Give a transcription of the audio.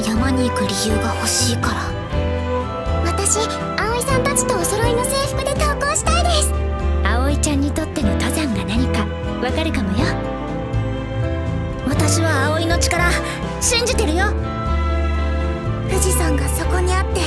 山に行く理由が欲しいから。私葵さんたちとお揃いの制服で登校したいです。葵ちゃんにとっての登山が何かわかるかもよ。私は葵の力信じてるよ。富士山がそこにあって